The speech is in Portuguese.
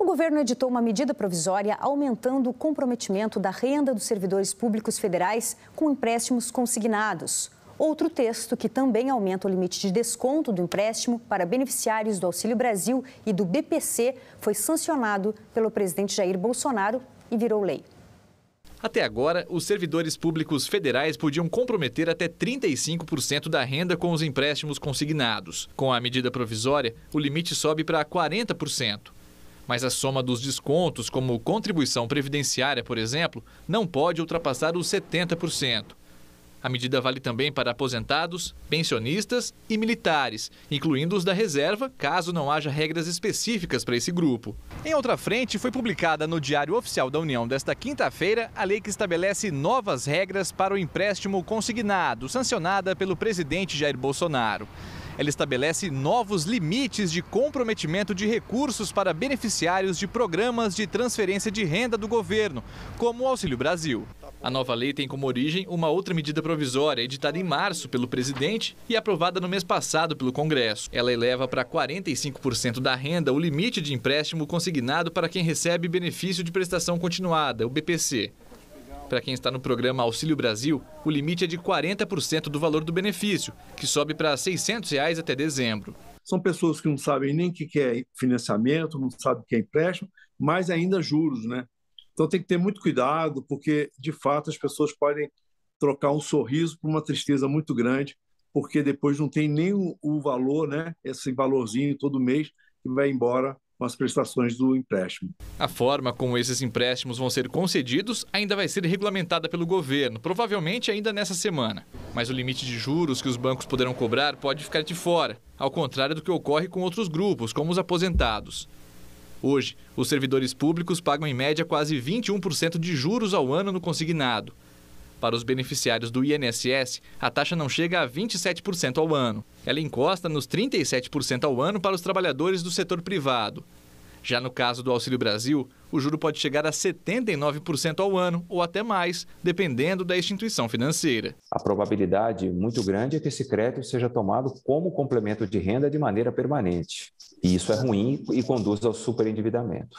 O governo editou uma medida provisória aumentando o comprometimento da renda dos servidores públicos federais com empréstimos consignados. Outro texto que também aumenta o limite de desconto do empréstimo para beneficiários do Auxílio Brasil e do BPC foi sancionado pelo presidente Jair Bolsonaro e virou lei. Até agora, os servidores públicos federais podiam comprometer até 35% da renda com os empréstimos consignados. Com a medida provisória, o limite sobe para 40%. Mas a soma dos descontos, como contribuição previdenciária, por exemplo, não pode ultrapassar os 70%. A medida vale também para aposentados, pensionistas e militares, incluindo os da reserva, caso não haja regras específicas para esse grupo. Em outra frente, foi publicada no Diário Oficial da União desta quinta-feira a lei que estabelece novas regras para o empréstimo consignado, sancionada pelo presidente Jair Bolsonaro. Ela estabelece novos limites de comprometimento de recursos para beneficiários de programas de transferência de renda do governo, como o Auxílio Brasil. A nova lei tem como origem uma outra medida provisória editada em março pelo presidente e aprovada no mês passado pelo Congresso. Ela eleva para 45% da renda o limite de empréstimo consignado para quem recebe benefício de prestação continuada, o BPC. Para quem está no programa Auxílio Brasil, o limite é de 40% do valor do benefício, que sobe para 600 reais até dezembro. São pessoas que não sabem nem o que é financiamento, não sabem o que é empréstimo, mas ainda juros, né? Então tem que ter muito cuidado, porque de fato as pessoas podem trocar um sorriso por uma tristeza muito grande, porque depois não tem nem o, valor, né? Esse valorzinho todo mês que vai embora com as prestações do empréstimo. A forma como esses empréstimos vão ser concedidos ainda vai ser regulamentada pelo governo, provavelmente ainda nessa semana. Mas o limite de juros que os bancos poderão cobrar pode ficar de fora, ao contrário do que ocorre com outros grupos, como os aposentados. Hoje, os servidores públicos pagam em média quase 21% de juros ao ano no consignado. Para os beneficiários do INSS, a taxa não chega a 27% ao ano. Ela encosta nos 37% ao ano para os trabalhadores do setor privado. Já no caso do Auxílio Brasil, o juro pode chegar a 79% ao ano ou até mais, dependendo da instituição financeira. A probabilidade muito grande é que esse crédito seja tomado como complemento de renda de maneira permanente. E isso é ruim e conduz ao superendividamento.